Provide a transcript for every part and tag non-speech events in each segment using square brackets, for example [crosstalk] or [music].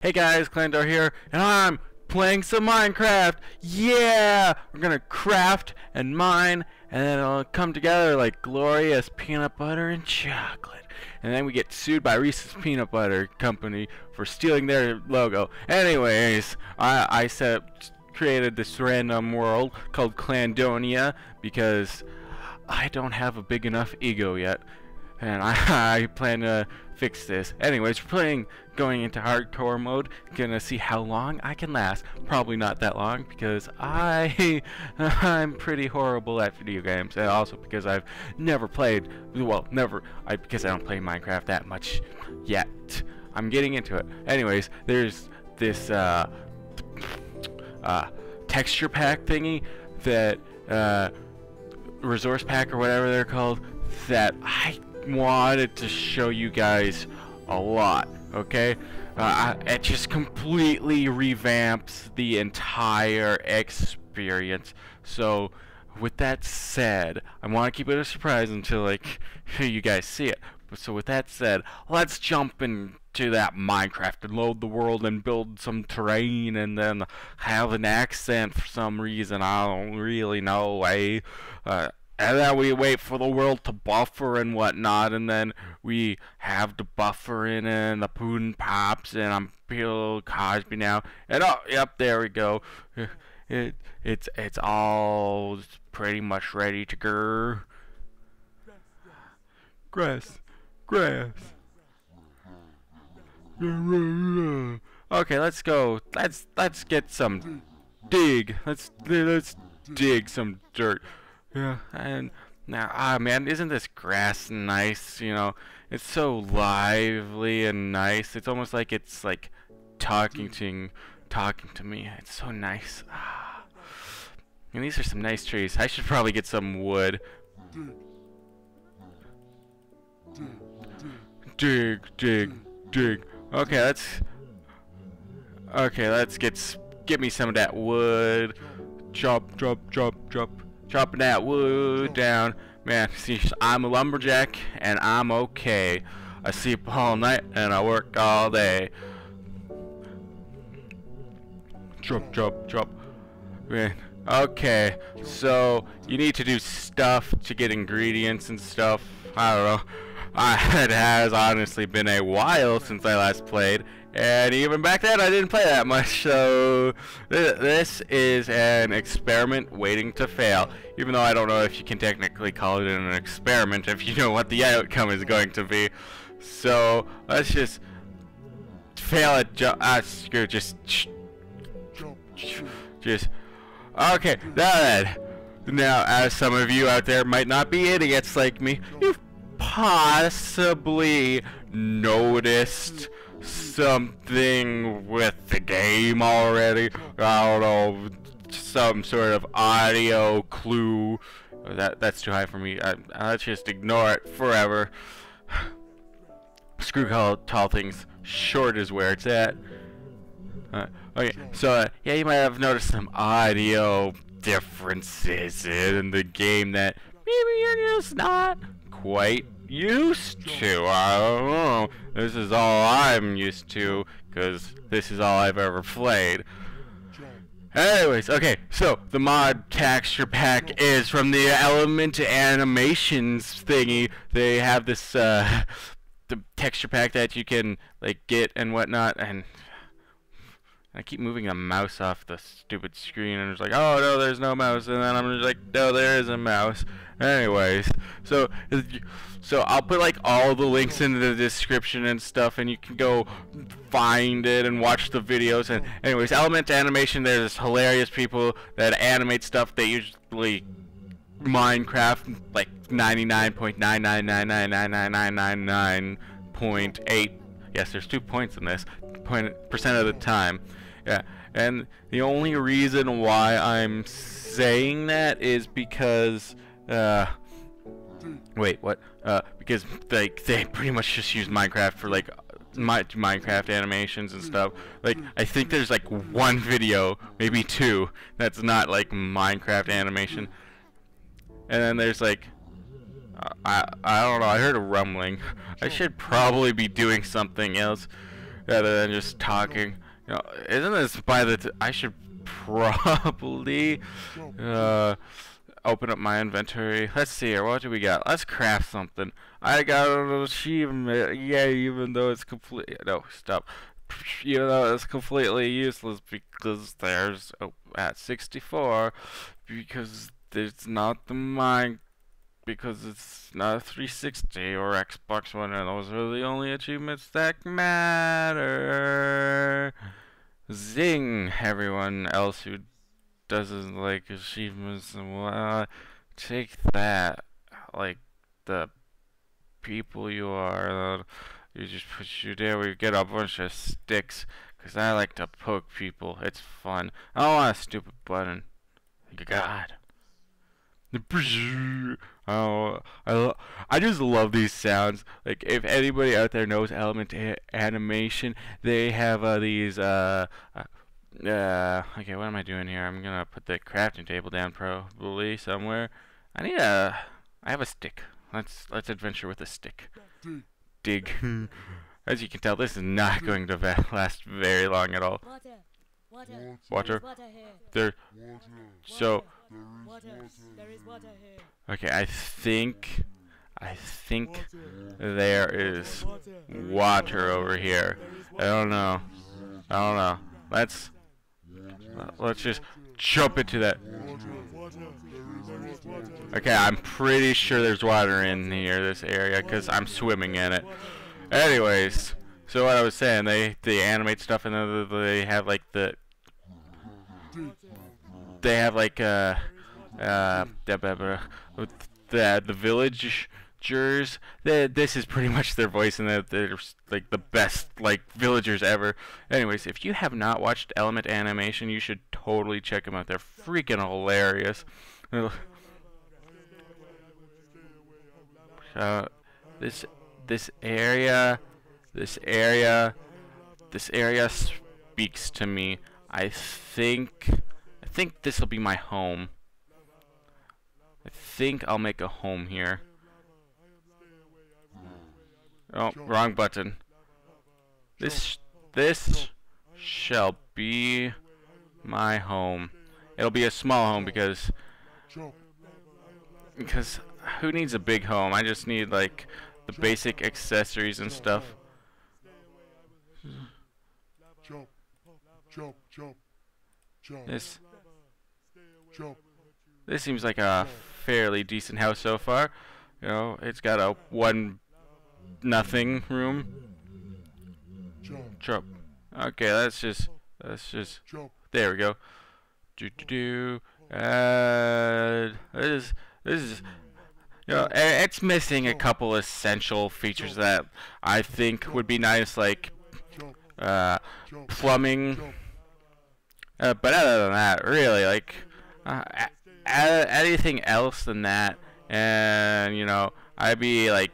Hey guys, Clandor here, and I'm playing some Minecraft! Yeah! We're gonna craft and mine, and then it'll come together like glorious peanut butter and chocolate. And then we get sued by Reese's Peanut Butter Company for stealing their logo. Anyways, I, I set, created this random world called Clandonia because I don't have a big enough ego yet. And [laughs] I, I plan to fix this. Anyways, we're playing going into hardcore mode. Gonna see how long I can last. Probably not that long because I [laughs] I'm pretty horrible at video games, and also because I've never played. Well, never. I because I don't play Minecraft that much yet. I'm getting into it. Anyways, there's this uh, uh, texture pack thingy that uh, resource pack or whatever they're called that I wanted to show you guys a lot okay? Uh, it just completely revamps the entire experience. So with that said I want to keep it a surprise until like [laughs] you guys see it. So with that said let's jump into that Minecraft and load the world and build some terrain and then have an accent for some reason. I don't really know eh? Uh, and then we wait for the world to buffer and whatnot, and then we have the buffer in and the pudding pops, and I'm Bill Cosby now, and oh, yep, there we go. [laughs] It, it's it's all pretty much ready to go. Grass, grass. Okay, let's go. Let's let's get some dig. Let's let's dig some dirt. Yeah, and now, ah, man, isn't this grass nice? You know, it's so lively and nice. It's almost like it's like talking to talking to me. It's so nice. Ah. And these are some nice trees. I should probably get some wood. Dig, dig, dig. Okay, let's. Okay, let's get get me some of that wood. Chop, chop, chop, chop chopping that wood oh. down. Man, [laughs] see, I'm a lumberjack and I'm okay. I sleep all night and I work all day. Chop, oh. chop, chop. Man, okay. So you need to do stuff to get ingredients and stuff. I don't know. I, [laughs] it has honestly been a while since I last played, and even back then, I didn't play that much, so th this is an experiment waiting to fail. Even though I don't know if you can technically call it an experiment if you know what the outcome is going to be. So, let's just fail at ju ah, screw, just just okay, then. Now, as some of you out there might not be idiots like me, you've possibly noticed something with the game already. I don't know, some sort of audio clue. That that's too high for me. I, let's just ignore it forever. Screw tall, tall things. Short is where it's at. Uh, okay, so uh, yeah, you might have noticed some audio differences in the game that maybe you're just not quite used to. I don't know. This is all I'm used to because this is all I've ever played. Anyways, okay, so the mod texture pack is from the Element Animations thingy. They have this uh, [laughs] the texture pack that you can like get and whatnot, and I keep moving the mouse off the stupid screen, and it's like, oh no, there's no mouse, and then I'm just like, no, there is a mouse. Anyways, so so I'll put like all the links in the description and stuff, and you can go find it and watch the videos. And anyways, Element Animation, there's hilarious people that animate stuff. They usually Minecraft like 99.9999999.8. Yes, there's two points in this. Point percent of the time. Yeah, and the only reason why I'm saying that is because uh, wait, what? Uh, because like they pretty much just use Minecraft for like my Minecraft animations and stuff. Like I think there's like one video, maybe two, that's not like Minecraft animation. And then there's like I I don't know. I heard a rumbling. I should probably be doing something else. rather than just talking. You isn't this by the? I should probably uh, open up my inventory. Let's see here. What do we got? Let's craft something. I got an achievement. Yeah, even though it's complete. No, stop. Even though it's completely useless because there's oh, at 64 because it's not the mine because it's not a 360 or Xbox One, and those are the only achievements that matter. Zing! Everyone else who doesn't like achievements and what, take that. Like the people you are, you just put you there. We get a bunch of sticks, cause I like to poke people. It's fun. I don't want a stupid button. God. Oh, I, I just love these sounds. Like, if anybody out there knows Element Animation, they have uh, these, uh, uh, uh, okay, what am I doing here? I'm gonna put the crafting table down probably somewhere. I need a, I have a stick. Let's, let's adventure with a stick. Dig. [laughs] As you can tell, this is not going to last very long at all. Water. Water. Water here. There, so, Water. There is water here. okay, I think, I think there is water over here. I don't know. I don't know. Let's let's just jump into that. Okay, I'm pretty sure there's water in here, this area, because I'm swimming in it. Anyways, so what I was saying, they they animate stuff and then they have like the they have like uh uh the the, the villagers this is pretty [laughs] much their voice and they're, they're like the best like villagers ever. Anyways if you have not watched element animation you should totally check them out. They're freaking hilarious. Uh, this this area this area this area speaks to me. I think I think this will be my home I think I'll make a home here. Oh, wrong button. This this shall be my home. It'll be a small home because because who needs a big home? I just need like the basic accessories and stuff. This this seems like a fairly decent house so far. You know, it's got a one nothing room. Jump. Okay, let's just let's just there we go. Do do do. This is this is you know it's missing a couple essential features that I think would be nice, like uh, plumbing. Uh, but other than that, really, like uh, anything else than that, and you know, I'd be like,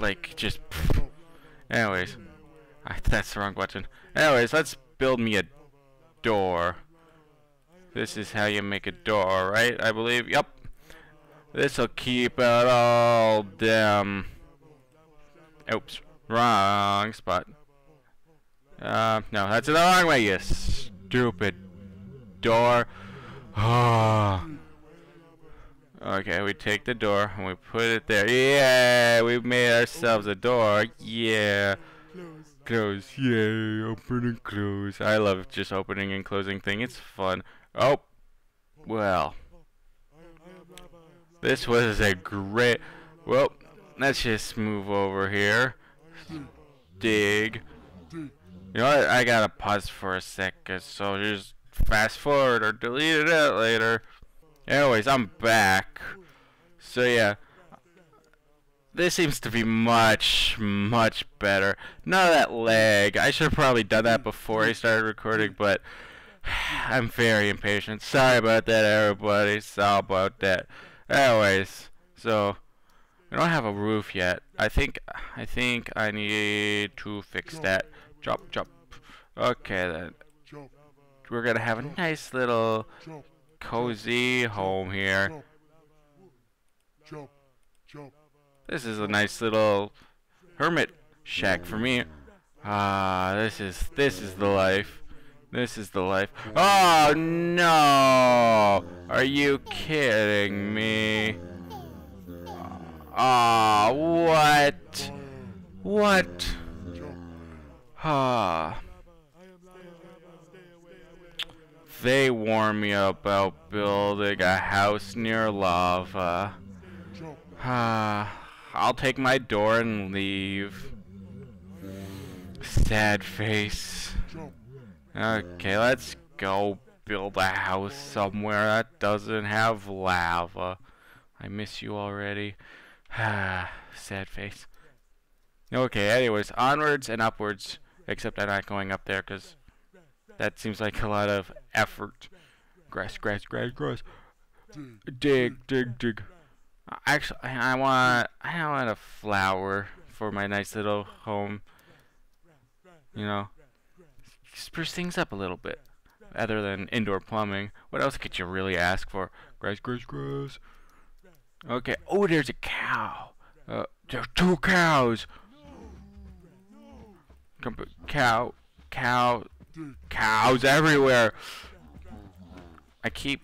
like just. [laughs] Anyways, I, that's the wrong button. Anyways, let's build me a door. This is how you make a door, right? I believe. Yep. This'll keep it all them. Oops, wrong spot. Uh, no, that's the wrong way, you stupid door. Ah. Okay, we take the door and we put it there. Yeah, we made ourselves a door. Yeah. Close. Yeah, open and close. I love just opening and closing thing. It's fun. Oh. Well. This was a great... Well, let's just move over here. Dig. You know what? I gotta pause for a second, so just fast forward or delete it later. Anyways, I'm back. So yeah, this seems to be much, much better. None of that lag. I should have probably done that before I started recording, but [sighs] I'm very impatient. Sorry about that, everybody. Sorry about that. Anyways, so I don't have a roof yet. I think I think I need to fix that. Chop, chop. Okay then. We're gonna have a nice little cozy home here. This is a nice little hermit shack for me. Ah, this is this is the life. This is the life. Oh no! Are you kidding me? Ah, what? What? Ah. They warned me about building a house near lava. [sighs] I'll take my door and leave. Sad face. Okay, let's go build a house somewhere that doesn't have lava. I miss you already. [sighs] Sad face. Okay, anyways, onwards and upwards. Except I'm not going up there because that seems like a lot of effort. Grass, grass, grass, grass. Dig, dig, dig. Actually, I want, I want a flower for my nice little home. You know, spruce things up a little bit. Other than indoor plumbing, what else could you really ask for? Grass, grass, grass. Okay. Oh, there's a cow. Uh, there's two cows. Cow, cow, cows everywhere. I keep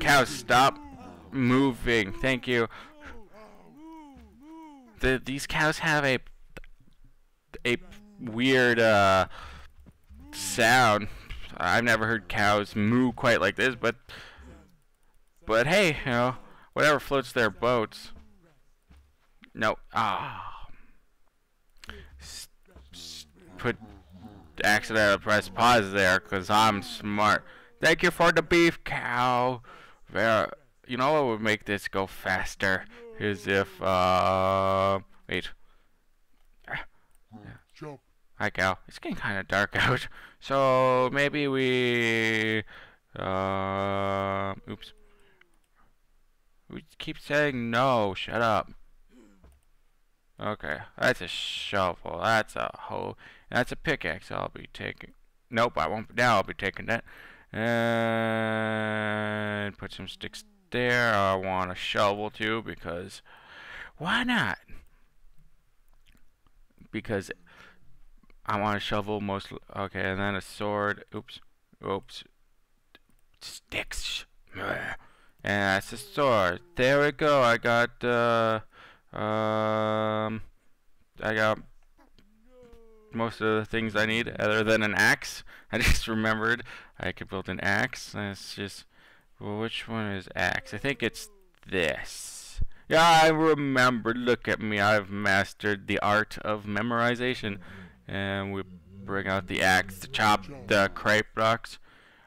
cows. Stop moving. Thank you. The, these cows have a a weird uh, sound. I've never heard cows moo quite like this, but but hey, you know, whatever floats their boats. No, ah, s- put accidentally press pause there because I'm smart. Thank you for the beef cow. There, you know what would make this go faster is if uh wait. Jump. Hi, Cal. It's getting kind of dark out, so maybe we. Uh, oops. We keep saying no. Shut up. Okay, that's a shovel. That's a hoe. That's a pickaxe. I'll be taking. Nope, I won't. Now I'll be taking that. And put some sticks there. I want a shovel too because why not? Because I want a shovel most okay, and then a sword. Oops. Oops. Sticks. And that's a sword. There we go. I got uh um I got most of the things I need other than an axe. [laughs] I just remembered I could build an axe. Let's just well, which one is axe? I think it's this. Yeah, I remember. Look at me. I've mastered the art of memorization. And we bring out the axe to chop the crepe rocks.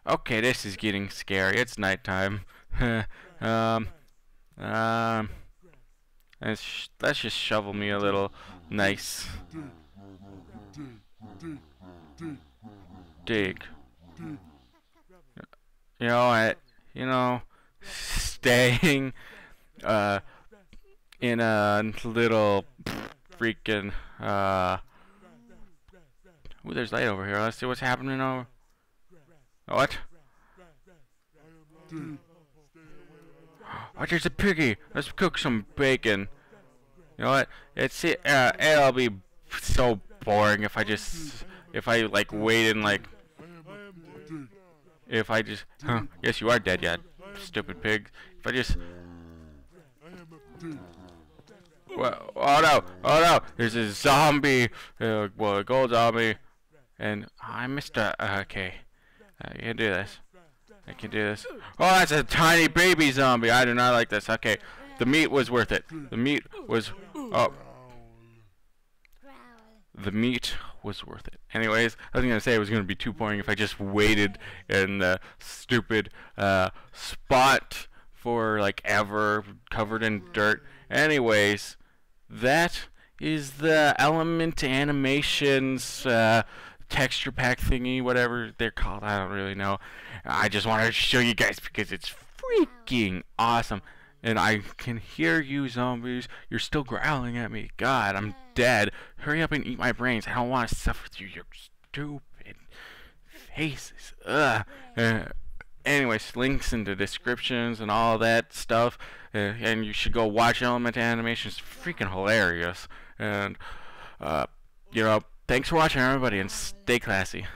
Okay, this is getting scary. It's nighttime. [laughs] um, um, let's, let's just shovel me a little nice Dig. You know what? You know, staying uh in a little freaking uh. Ooh, there's light over here. Let's see what's happening over. What? Oh, there's a piggy. Let's cook some bacon. You know what? It's it. Uh, it'll be so boring if I just if I like wait and like if I just. Huh? Yes, you are dead yet, stupid pig. If I just. Well, oh no! Oh no! There's a zombie. Uh, well, a gold zombie, and I missed a. Uh, okay, I can do this. I can do this. Oh, that's a tiny baby zombie. I do not like this. Okay, the meat was worth it. The meat was. Oh, the meat was worth it. Anyways, I was gonna say it was gonna be too boring if I just waited in the stupid uh, spot for like ever, covered in dirt. Anyways, that is the Element Animations uh, texture pack thingy, whatever they're called. I don't really know. I just wanted to show you guys because it's freaking awesome. And I can hear you, zombies. You're still growling at me. God, I'm dead. Hurry up and eat my brains. I don't want to suffer through your stupid faces. Ugh. Uh, anyways, links in the descriptions and all that stuff. Uh, and you should go watch Element Animation. It's freaking hilarious. And, uh, you know, Thanks for watching, everybody, and stay classy.